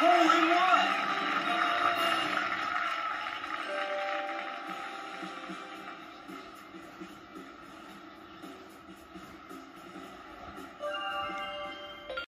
Hole in one.